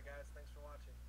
Alright guys, thanks for watching.